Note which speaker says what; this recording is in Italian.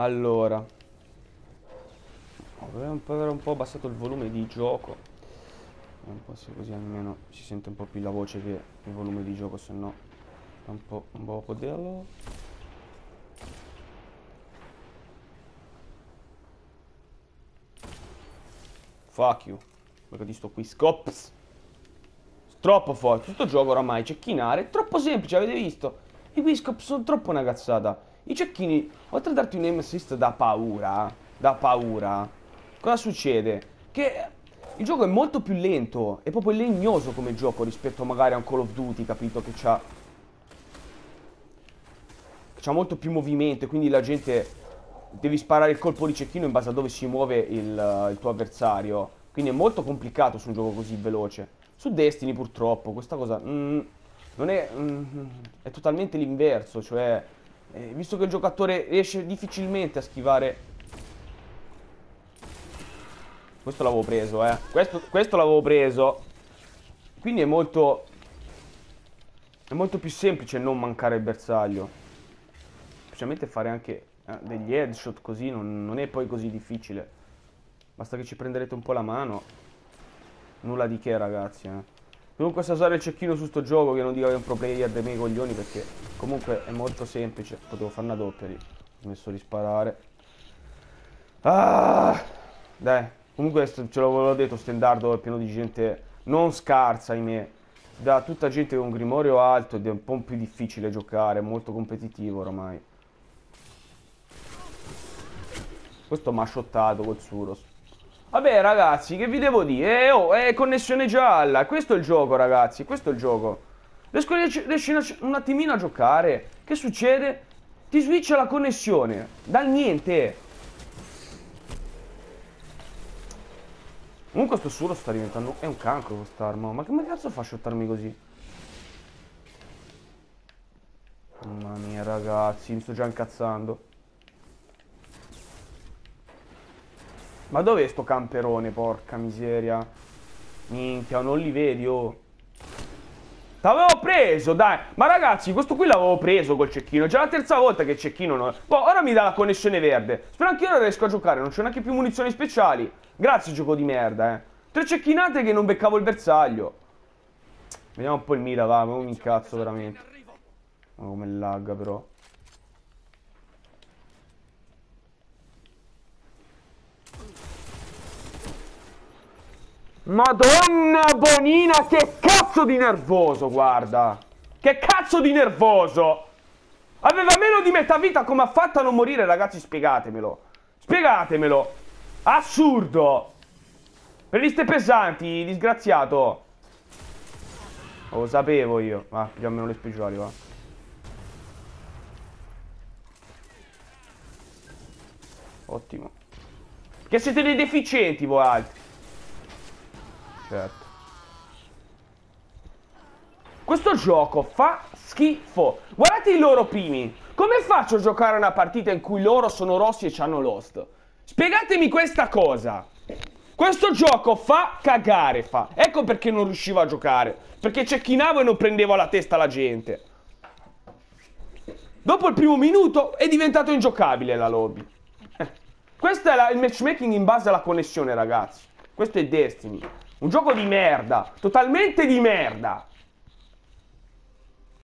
Speaker 1: Allora. Un po' aver un po' abbassato il volume di gioco. Un po' se così almeno si sente un po' più la voce che il volume di gioco, se no è un po' un po' poterlo. Fuck you. Perché ti sto qui scops. Troppo forte. Tutto gioco oramai. Cecchinare. Troppo semplice, avete visto? I Wiscop sono troppo una cazzata. I cecchini, oltre a darti un aim assist da paura, da paura, cosa succede? Che il gioco è molto più lento, è proprio legnoso come gioco rispetto magari a un Call of Duty, capito? Che c'ha... Che c'ha molto più movimento quindi la gente... Devi sparare il colpo di cecchino in base a dove si muove il, il tuo avversario. Quindi è molto complicato su un gioco così veloce. Su Destiny purtroppo questa cosa... Mm, non è... Mm, è totalmente l'inverso, cioè... Eh, visto che il giocatore riesce difficilmente a schivare. Questo l'avevo preso, eh. Questo, questo l'avevo preso. Quindi è molto È molto più semplice non mancare il bersaglio. Specialmente fare anche eh, Degli headshot così non, non è poi così difficile. Basta che ci prenderete un po' la mano. Nulla di che ragazzi eh Comunque sa usare il cecchino su sto gioco che non dica che è un pro player dei miei coglioni perché comunque è molto semplice. Potevo fare una doppia lì. Ho smesso di sparare. Ah! Dai, comunque ce l'avevo detto, Stendardo è pieno di gente non scarsa, ahimè. Da tutta gente con grimorio alto ed è un po' più difficile giocare, molto competitivo ormai. Questo mi ha shottato col Suros. Vabbè ragazzi, che vi devo dire? Eh, oh, è connessione gialla, questo è il gioco ragazzi, questo è il gioco. Riesci, riesci un attimino a giocare, che succede? Ti switcha la connessione, dal niente. Comunque sto suro sta diventando... È un cancro quest'arma, ma come cazzo fa a shottarmi così? Mamma mia ragazzi, mi sto già incazzando. Ma dov'è sto camperone, porca miseria? Minchia, non li vedi, oh. T'avevo preso, dai. Ma ragazzi, questo qui l'avevo preso col cecchino. Già la terza volta che il cecchino non... Boh, ora mi dà la connessione verde. Spero anche io riesco a giocare. Non c'ho neanche più munizioni speciali. Grazie, gioco di merda, eh. Tre cecchinate che non beccavo il bersaglio. Vediamo un po' il mira, va. Ma un incazzo, veramente. Ma come lagga, però. Madonna Bonina, che cazzo di nervoso, guarda. Che cazzo di nervoso. Aveva meno di metà vita, come ha fatto a non morire, ragazzi? Spiegatemelo. Spiegatemelo. Assurdo. Per liste pesanti, disgraziato. Lo sapevo io. Va, più almeno le speciali, va. Ottimo. Che siete dei deficienti voi altri. Certo. Questo gioco fa schifo. Guardate i loro primi. Come faccio a giocare una partita in cui loro sono rossi e hanno Lost? Spiegatemi questa cosa. Questo gioco fa cagare, fa. Ecco perché non riuscivo a giocare. Perché cecchinavo e non prendevo alla testa la gente. Dopo il primo minuto è diventato ingiocabile la lobby. Eh. Questo è la, il matchmaking in base alla connessione, ragazzi. Questo è Destiny. Un gioco di merda, totalmente di merda.